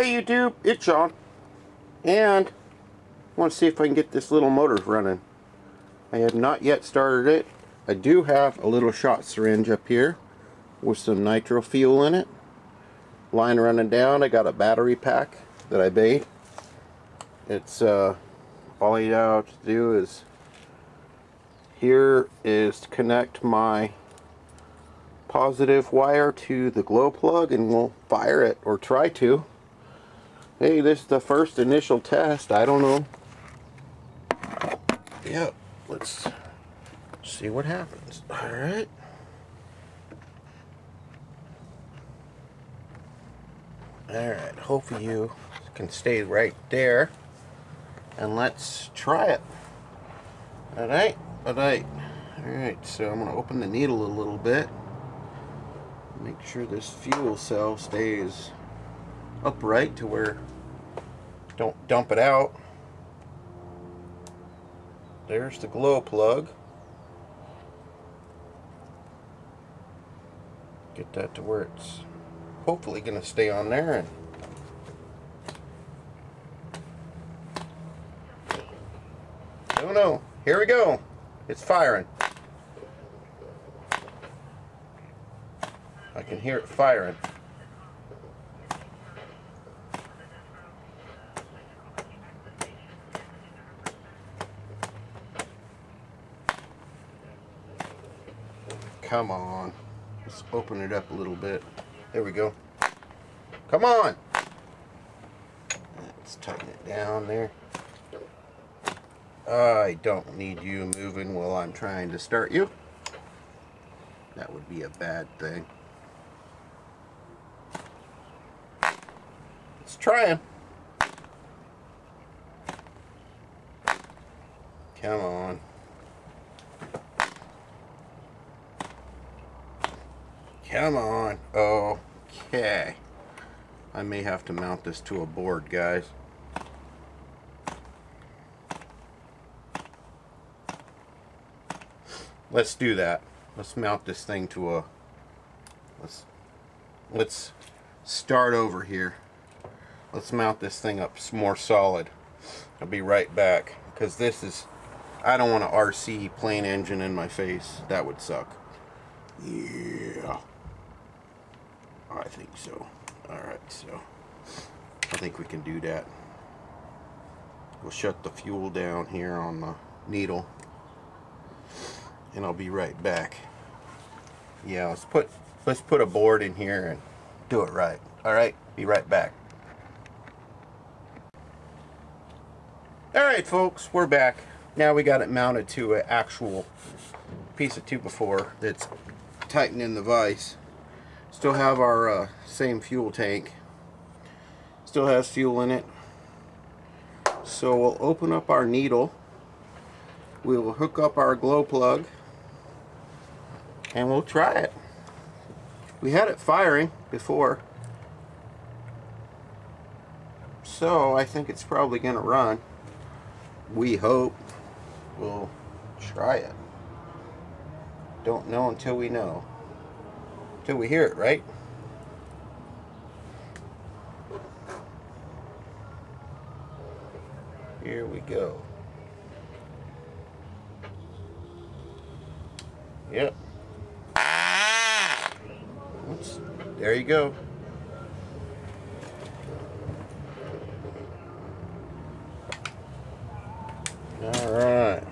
Hey YouTube, it's Shawn. And I want to see if I can get this little motor running. I have not yet started it. I do have a little shot syringe up here with some nitro fuel in it. Line running down. I got a battery pack that I made. It's uh, all you have to do is here is to connect my positive wire to the glow plug and we'll fire it or try to. Hey, this is the first initial test. I don't know. Yep, let's see what happens. Alright. Alright, hopefully you can stay right there. And let's try it. Alright, alright. Alright, so I'm to open the needle a little bit. Make sure this fuel cell stays upright to where don't dump it out. There's the glow plug. Get that to where it's hopefully going to stay on there and no no here we go it's firing I can hear it firing come on let's open it up a little bit there we go. Come on. Let's tighten it down there. I don't need you moving while I'm trying to start you. That would be a bad thing. Let's try him. Come on. Come on. Okay. I may have to mount this to a board, guys. Let's do that. Let's mount this thing to a... Let's, let's start over here. Let's mount this thing up more solid. I'll be right back. Because this is... I don't want an RC plane engine in my face. That would suck. Yeah. I think so. Alright, so I think we can do that. We'll shut the fuel down here on the needle and I'll be right back. Yeah, let's put let's put a board in here and do it right. Alright, be right back. Alright folks, we're back. Now we got it mounted to an actual piece of 2x4 that's tightened in the vise. Still have our uh, same fuel tank. Still has fuel in it. So we'll open up our needle. We will hook up our glow plug. And we'll try it. We had it firing before. So I think it's probably going to run. We hope. We'll try it. Don't know until we know till we hear it, right? Here we go. Yep. Oops. There you go. All right.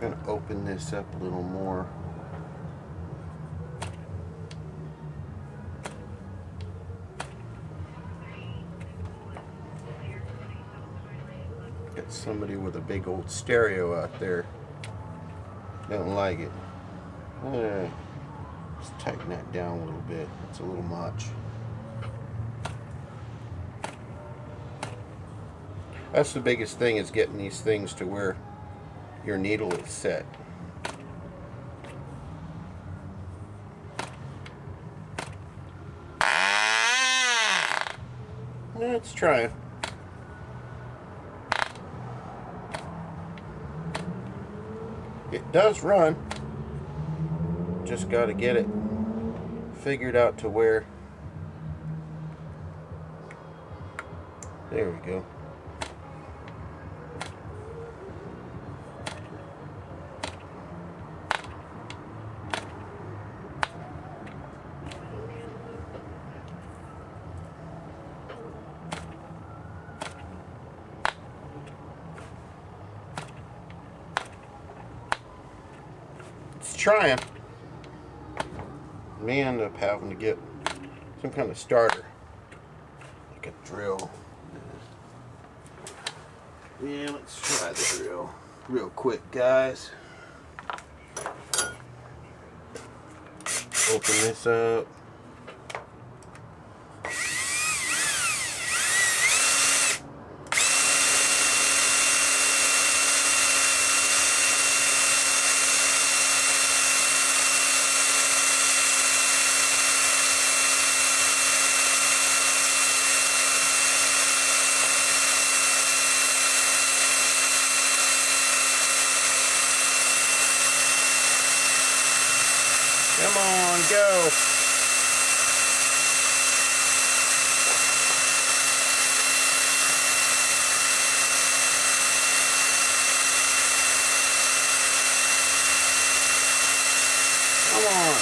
Going to open this up a little more. Got somebody with a big old stereo out there. Don't like it. Eh, Let's tighten that down a little bit. It's a little much. That's the biggest thing is getting these things to where your needle is set. Let's try. It does run. Just got to get it figured out to where. There we go. Trying. May end up having to get some kind of starter, like a drill. Yeah, let's try the drill real quick, guys. Open this up. Come on, go. Come on.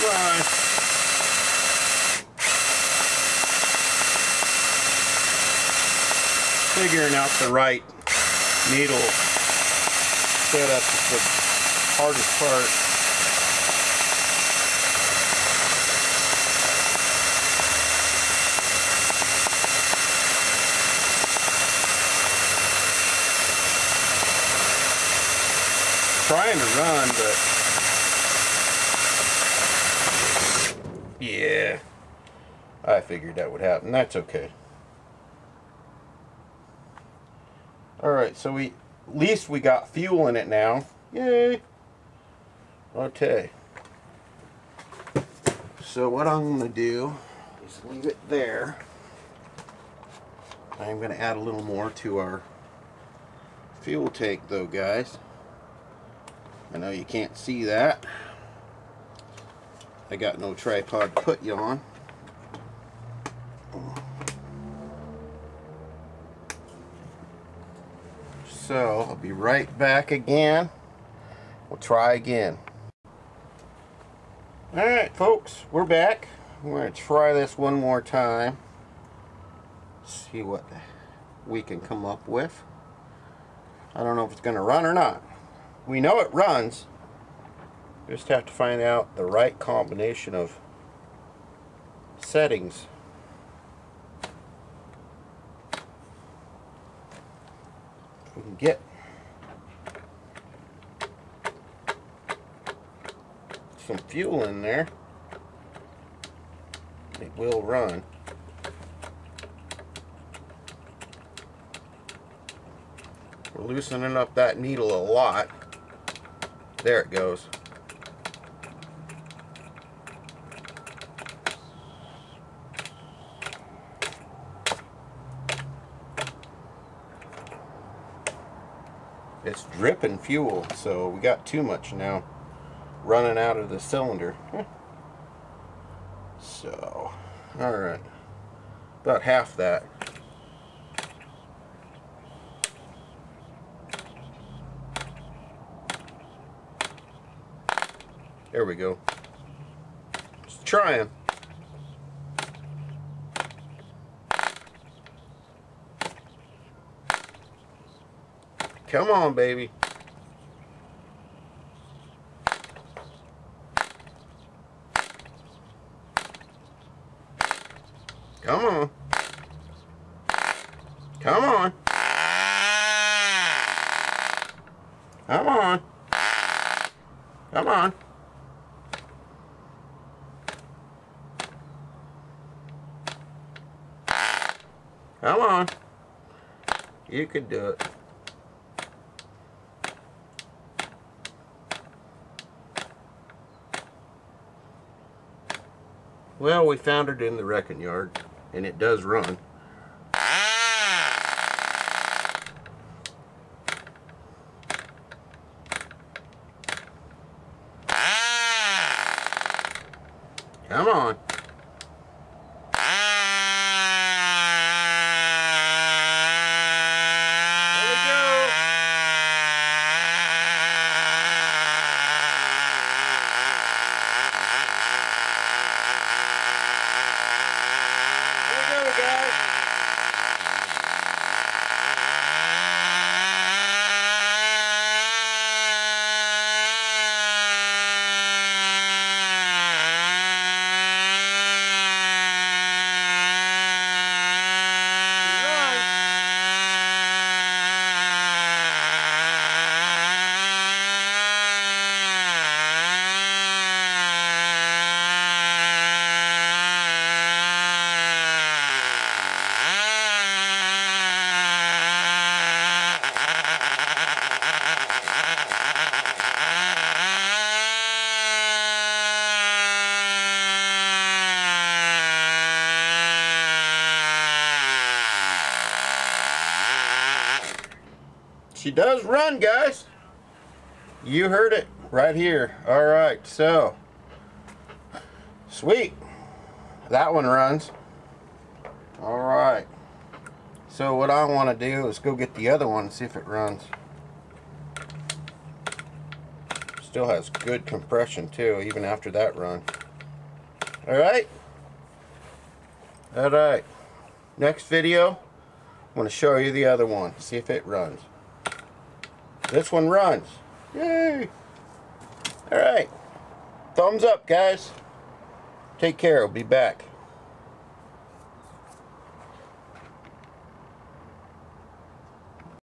Come on. Figuring out the right needle setup is the hardest part. Trying to run, but yeah, I figured that would happen. That's okay. Alright, so we at least we got fuel in it now. Yay! Okay. So what I'm gonna do is leave it there. I'm gonna add a little more to our fuel tank though guys. I know you can't see that. I got no tripod to put you on. So I'll be right back again. We'll try again. Alright folks, we're back. We're going to try this one more time. See what we can come up with. I don't know if it's going to run or not. We know it runs. Just have to find out the right combination of settings. We can get some fuel in there, it will run. We're loosening up that needle a lot. There it goes. It's dripping fuel so we got too much now running out of the cylinder. So all right about half that. There we go. Just trying Come on, baby. Come on. Come on. Come on. Come on. Come on. You could do it. Well, we found it in the wrecking yard, and it does run. Come on. She does run, guys. You heard it right here. All right, so sweet. That one runs. All right. So what I want to do is go get the other one and see if it runs. Still has good compression too, even after that run. All right. All right. Next video, I'm going to show you the other one. See if it runs. This one runs. Yay! All right. Thumbs up, guys. Take care. I'll be back.